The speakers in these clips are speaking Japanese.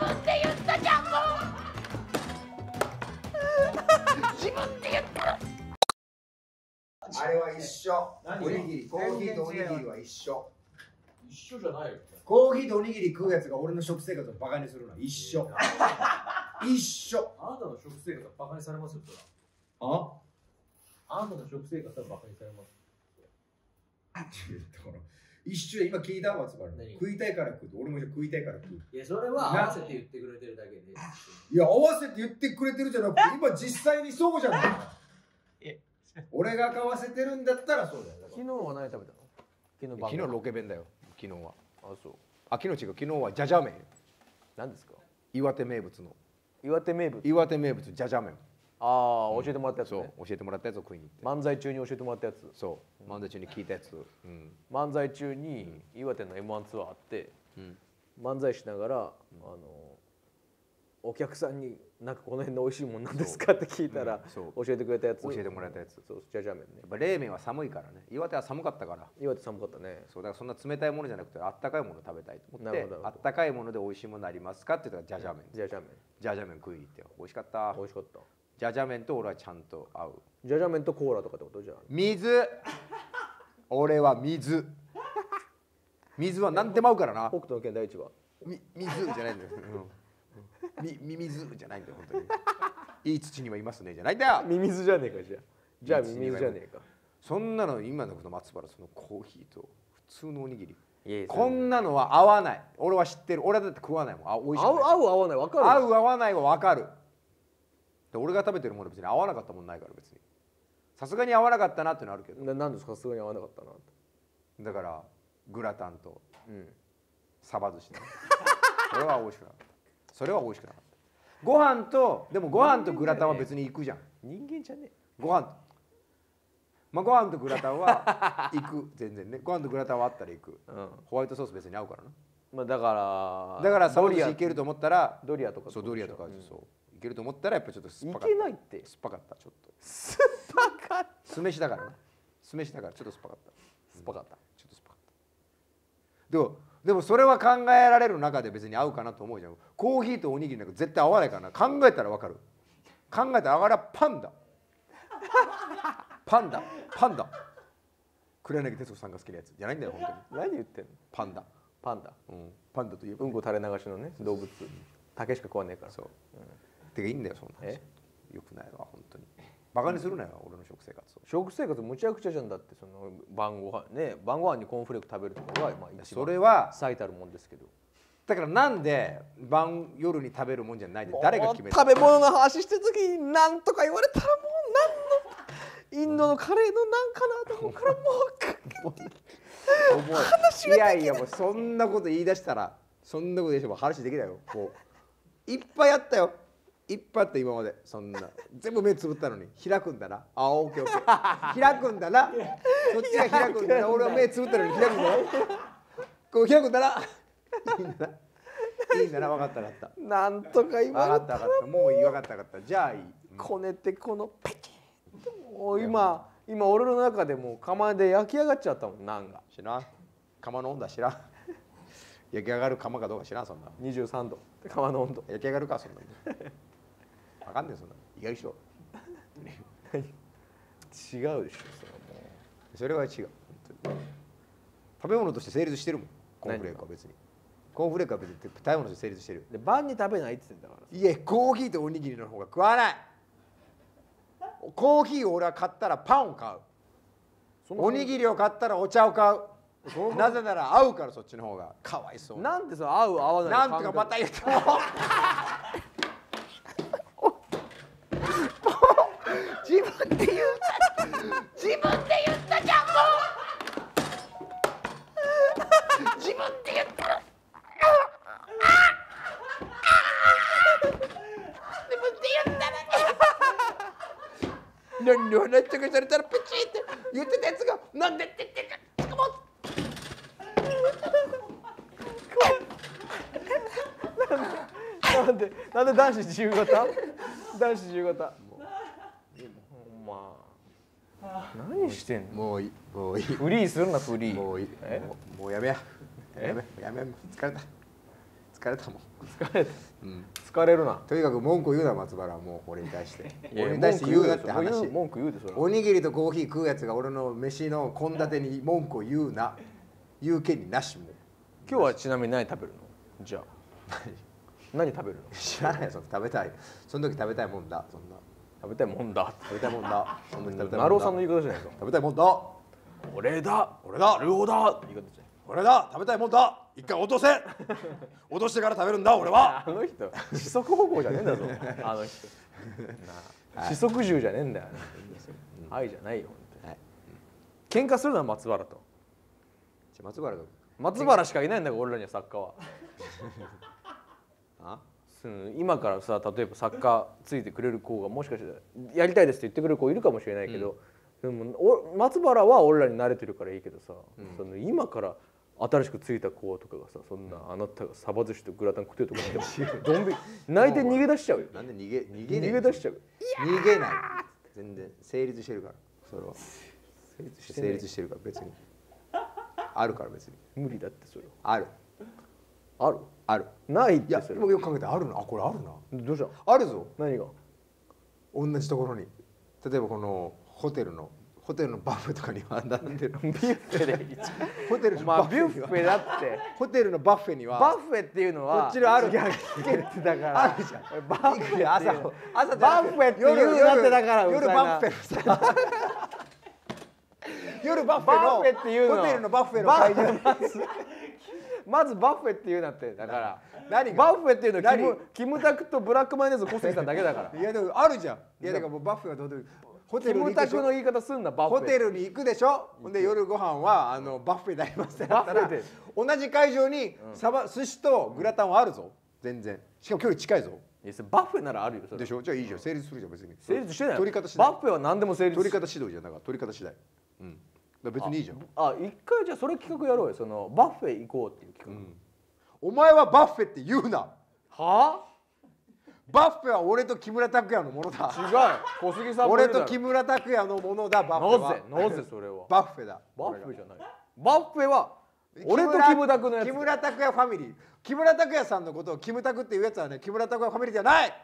分で言ったじゃんもう自分で言ったあれは一緒何おにぎりコーヒーとおにぎりは一緒。一緒じゃないよ。コーヒーとおにぎり食うやつが俺の食生活をバカにするのは一緒。一緒。あなたの食生活はバカにされますよそれあ？はあなたの食生活はバカにされますだから一緒や今聞いたわつまり何？食いたいから食うと。俺も食いたいから食う。いやそれは合わせて言ってくれてるだけで。いや合わせて言ってくれてるじゃなくて今実際にそうじゃないか俺が買わせてるんだったらそうだよ。だ昨日は何食べたの？昨日晩昨日ロケ弁だよ。昨日は。あそう。あ昨日違う。昨日はじゃじゃ麺。何ですか？岩手名物の。岩手名物。岩手名物じゃじゃ麺ああ教えてもらったやつそうね教えてもらったやつを食いに行って。漫才中に教えてもらったやつ。そう。漫才中に聞いたやつ。うん。漫才中に岩手の m 1ツアーあってうん。漫才しながら、あのお客さんに「なんかこの辺の美味しいもんなんですか?」って聞いたら、教えてくれたやつ。教えてもらったやつ。そうじゃじゃ麺ね。やっぱ冷麺は寒いからね。岩手は寒かったから。岩手寒かったね。そうだからそんな冷たいものじゃなくてあったかいもの食べたいと思ってあったかいもので美味しいものありますかって言ったらじゃじゃ麺。じゃじゃ麺。じゃじゃ麺食いに行ってよ。美味しかった。美味しかったじゃじゃ麺と俺はちゃんと合う。じゃじゃ麺とコーラとかってこと？じゃあ。水。俺は水。水は何でも合うからな。北斗の県第一は？み水じゃないんだよ、うん、みみ水じゃないんだよ本当に。いい土にはいますねじゃないんだよ。ミミズじゃねえかじゃあ。じゃあミミズじゃねえか。そんなの今のこの松原そのコーヒーと普通のおにぎり。こんなのは合わない。俺は知ってる。俺はだって食わないもん。あ美味しい。合う合う合わない。分かる。合う合わないは分かるで俺が食べてるもの別に合わなかったもんないから別に。さすがに合わなかったなってのあるけど。ななんですかさすがに合わなかったなってだからグラタンとうん。サバ寿司ね。それは美味しくなかった。それは美味しくなかった。ご飯とでもご飯とグラタンは別に行くじゃん。人間じゃねご飯。とまあご飯とグラタンは 行く。全然ね。ご飯とグラタンはあったら行く。えうん。ホワイトソース別に合うからな。まあだからだからサバ寿ドリア司いけると思ったらドリアとかそうドリアとかうんそういけると思ったらやっぱちょっと酸っいぱかった。けないって。酸っぱかったちょっと。酸っぱかった。酢飯だからな酢飯だからちょっと酸っぱかった。酸っぱかった。ちょっと酸っぱかった。でもでもそれは考えられる中で別に合うかなと思うじゃん。コーヒーとおにぎりなんか絶対合わないからな。考えたら分かる。考えたらあれはパンダ。パンダ。パンダ。黒柳徹子さんが好きなやつ。じゃないんだよ本当に。何言ってんの？パンダ、パンダ。うん、パンダといえば、うんこ垂れ流しのね動物。竹しか食わねえから。そう、いいんだよそんなよくないわ本当に。バカにするなよ俺の食生活を。食生活むちゃくちゃじゃんだってその晩ご飯ね晩ご飯にコーンフレーク食べるとかはまあ一そ番れは最たるもんですけど。だからなんで晩夜に食べるもんじゃないって誰が決めた食べ物の話してる時に何とか言われたらもう何の？インドのカレーのなんかなと思うからもう い。やいやもうそんなこと言い出したらそんなこと言い出したらもう話できないよもう。いっぱいあったよいっぱいあった今までそんな。全部目つぶったのに。開くんだな。あオッケーオッケー。開くんだな。そっちが開くんだな。俺は目つぶったのに。開くんだなこう開くんだな。いいんだな。いいんだな。分かった分かった。なんとか言分かった分かった。もういい。分かった分かった。じゃあいい、うん。こねてこのペキン今今俺の中でもう釜で焼き上がっちゃったもんなんが知らん。釜の温度は知らん。焼き上がる釜かどうか知らんそんな23度。釜の温度。焼き上がるかそんなの分かんねえそんな。の意外にしろ違うでしょそれはもそれは違う。食べ物として成立してるもん。コーンフレークは別に。コーンフレークは別に食べ物として成立してる。うで晩に食べないって言ってんだからいえコーヒーとおにぎりの方が食わない。コーヒーを俺は買ったらパンを買う。おにぎりを買ったらお茶を買う。なぜなら合うからそっちの方が。かわいそうななんでその合う合わないなんとかまた言っても分で言った自分で言ったじゃんもう自分で言ったら自分で言ったら何の話とかされたらプチって。言ってたやつがなんでって言ってんだもうなんでなんで男子自由形？男子自由形ほんま何してんの？もういいもういい。フリーするなフリー。もういい。え？もうやめや。やめやめ疲れた。疲れたもん、疲れた。うん、疲れるな。とにかく文句言うな松原はもう俺に対して。俺に対して言うなって話。文句言うでそれ。おにぎりとコーヒー食うやつが俺の飯の献立に文句を言うな。言う権利なしもう。今日はちなみに何食べるの？じゃあ。何？食べるの？知らないよその食べたい。その時食べたいもんだそんな食べたいもんだ。食べたいもんだ。その時食べたいもんだ。なるおさんの言い方じゃないか食べたいもんだ。俺だ。俺だ。なるほどって言い方じ俺だ。食べたいもんだ。一回落とせ。落としてから食べるんだ俺は。あの人四足歩行じゃねえんだぞ。あの人。四足獣じゃねえんだよ。はいじゃないよ本当に。はい喧嘩するのは松原と。じゃあ松原が松原しかいないんだから俺らには作家は。あ？うん今からさ例えば作家ついてくれる子がもしかしたらやりたいですって言ってくれる子いるかもしれないけど、でもお松原は俺らに慣れてるからいいけどさ、その今から新しくついた子とかがさそんなあなたがサバ寿司とグラタン食ってるとか どんび泣いて逃げ出しちゃうよ。なんで逃げ逃げ逃げ出しちゃう逃げない。全然成立してるからそれは。成立してね成立してるから別に。あるから別に。無理だってそれある。はある。ある。ないっいやてそれ今よく考えたらあるな。あこれあるな。どうした？あるぞ。何が？同じところに。例えばこのホテルのホテルのバッフェとかには並んでる。ビュッフェで一ホテルのまあバッフェには。ビュッフェだって。ホテルのバッフェには。バッフェっていうのはこっちのある。違うチケットだから。あるじゃん。バッフェ朝の朝バッフェって言うなってだから夜バッフェのさ。夜バッフェバのホテルのバッフェの会場。にまずバッフェって言うなってだから。何が？バッフェっていうのはキ何ムキムタクとブラックマヨネーズ小杉さんだけだから。いやでもあるじゃんいやだからもうバッフェはどうでもいいホテルに行の言い方すんなバッフェホテルに行くでしょ？ほんで夜ご飯はあのバッフェになりますってなったら同じ会場にサバ寿司とグラタンはあるぞ。全然。しかも距離近いぞ。バッフェならあるよでしょ？じゃあいいじゃん。成立するじゃん別に。成立してない。取り方次第。バッフェは何でも成立。取り方指導じゃん。だから取り方次第。うん別にいいじゃん。あ一回じゃあそれ企画やろうよ。そのバッフェ行こうっていう企画、お前はバッフェって言うな。はバッフェは俺と木村拓哉のものだ。あ違う小杉さん俺と木村拓哉のものだバッフェは。なぜ？なぜそれは？バッフェだ。バッフェじゃない。バッフェは俺とキムタクのやつ木村拓哉ファミリー。木村拓哉さんのことをキムタクっていうやつはね木村拓哉ファミリーじゃない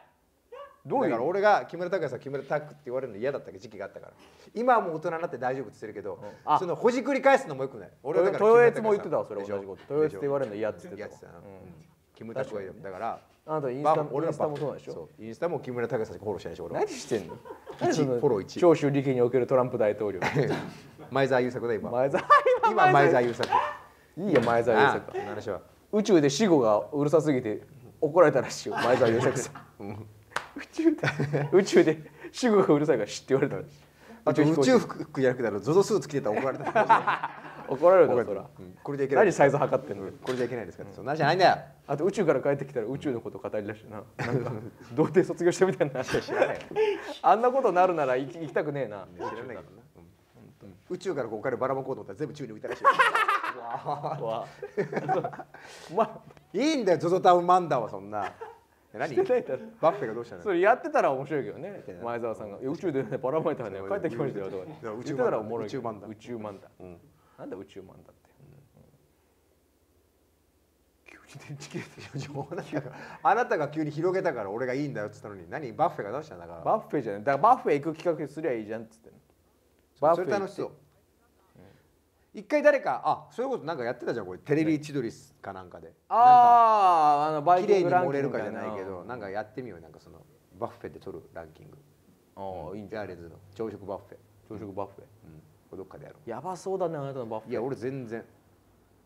どういう？だから俺が木村拓哉さん木村拓って言われるの嫌だった時期があったから。今はもう大人になって大丈夫ってしてるけど、あ。そのほじくり返すのもよくない。俺はだから豊悦も言ってたわそれでしょ同じこと。豊悦って言われるの嫌って言ってたわ。嫌って言ってたな、うん。木村拓哉だから。あなたインスタ俺らインスタもそうなんでしょ？そう。インスタも木村拓哉さんにフォローしてないし俺は。何してんの？何そのフォロー1長州力におけるトランプ大統領。前澤友作だ今。前澤今前澤。友作。いいよ前澤友あ作あ話は。宇宙で死後がうるさすぎて怒られたらしいよ前澤友作さん 宇宙で宇宙で死後がうるさいから知って言われたあと宇宙服じゃなくてあのゾゾスーツ着てたら怒られた。怒られるだろそら。うん。これじゃいけない。何サイズ測ってんのこれじゃいけないですか。らそんなんじゃないんだよ。あと宇宙から帰ってきたら宇宙のこと語りだしてな。なんか童貞卒業したみたいな。知らないよ。あんなことなるなら行き行きたくねえな。知らないけどな、うん。宇宙からこうお金ばらまこうと思ったら全部宙に浮いたらしいわお前いいんだよゾゾタウンマンダーはそんな。え何？してないだろ。バッフェがどうしたの？それやってたら面白いけどね。前澤さんが。宇宙でねばらまいたらね帰ってきましたよとか。いや言ってたらおもろい宇宙マンだ宇宙マンだうん。なんだ宇宙マンだって。急に電池切れてあなたが急に広げたから俺がいいんだよっつったのに。何？バッフェがどうしたんだから。バッフェじゃない。だからバッフェ行く企画すりゃいいじゃんっつって。それ楽しそう一回誰かあそういうことなんかやってたじゃんこれテレビ千鳥かなんかで。あああのバイキングランキン盛れるかじゃないけどな。んかやってみようよなんかそのバッフェで取るランキング。ああいいんじゃんジャーレンズの。朝食バッフェ。朝食バッフェ。うん。これどっかでやろやばそうだねあなたのバッフェ。ういや俺全然。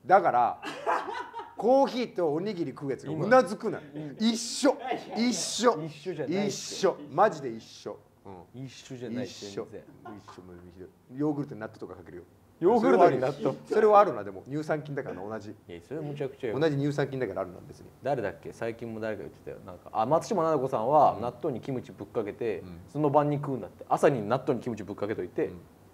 だから コーヒーとおにぎり食うやつがうなずくない一緒。一緒。一緒じゃないって。一緒。マジで一緒。うん。一緒じゃない一緒。一緒。もうひどい。ヨーグルトに納豆とかかけるよヨーグルトに納豆。それはあるなでも。乳酸菌だからな同じ。いやそれむちゃくちゃよ。同じ乳酸菌だからあるな別に誰だっけ最近も誰か言ってたよ。なんかあ松島菜々子さんは納豆にキムチぶっかけて、その晩に食うんだって。朝に納豆にキムチぶっかけといて、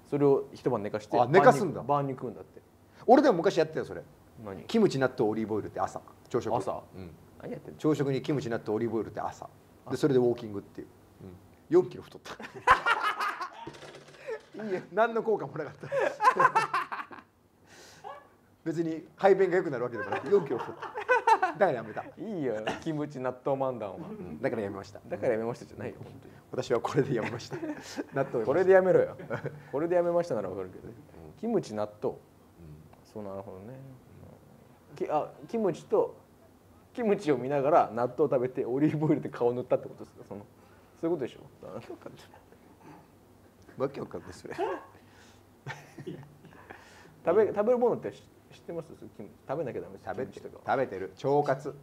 それを一晩寝かしてあ寝かすんだ。晩に晩に食うんだって。俺でも昔やってたよそれ。何？キムチ納豆オリーブオイルって朝。朝。食朝？うん、何やってんの？朝食にキムチ納豆オリーブオイルって朝。でそれでウォーキングっていう、うん、4キロ太った。いいえ何の効果もなかった別に排便が良くなるわけでもなく4キロ太ったからやめた、いいよ。キムチ納豆漫談は。うん。だからやめました。だからやめましたじゃないよ本当に。私はこれでやめました。納豆これでやめろよ。これでやめましたならわかるけど、キムチ納豆。そうなるほどね、きあキムチとキムチを見ながら納豆を食べてオリーブオイルで顔塗ったってことですか？そのそういうことでしょ？わけわかんないそれ食べ食べるものって知知ってます？食べなきゃダメ。食べてる。食べてる腸活。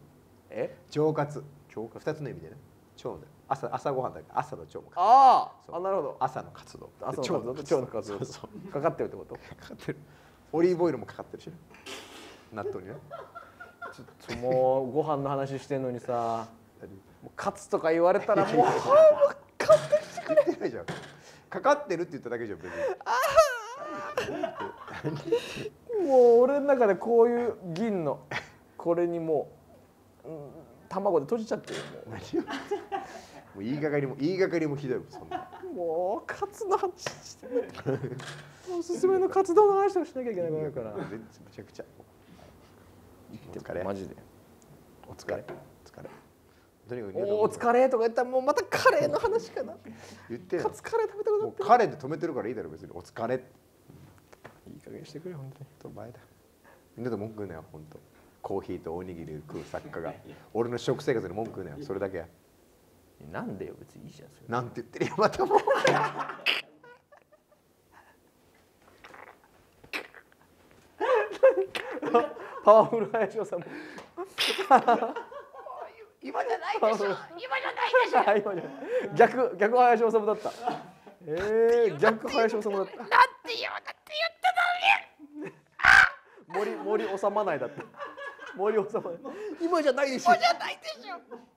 え？腸活。腸活。二つの意味でね。腸で朝朝ごはんだけ？朝の腸もあああなるほど。朝の活動。朝の活動。と腸の活動。そうかかってるってこと？かかってる。オリーブオイルもかかってるしね。納豆にね。ちょっともうご飯の話してんのにさ。もうカツとか言われたらもう言ってないじゃん。かかってるって言っただけじゃん別にもう俺の中でこういう銀のこれにもう、うん、卵で閉じちゃってる何を？もう言いがかりも言いがかりもひどいもんそんな。もうもうカツの話しておすすめの活動の話をしなきゃいけなくなるから。めちゃくちゃ。お疲れ。マジで。お疲れ。お疲れ。とにかくおお疲れとか言ったらもうまたカレーの話かな。言ってカツカレー食べたくなもうっカレーで止めてるからいいだろ別に。お疲れ。っていい加減してくれ本当に。と前だ。みんなと文句言うなよ本当。コーヒーとおにぎり食う作家が。俺の食生活に文句言うなよ。それだけや。なんでよ別にいいじゃんそれ。なんて言ってるよまたもう。パワフル林修も。今じゃないでしょ。今じゃないでしょ。あ 今じゃない。逆逆林修だった。えー、逆林修だった。なんて言う森森収まないだった森収まない今じゃないでしょ。のにじゃないでしょ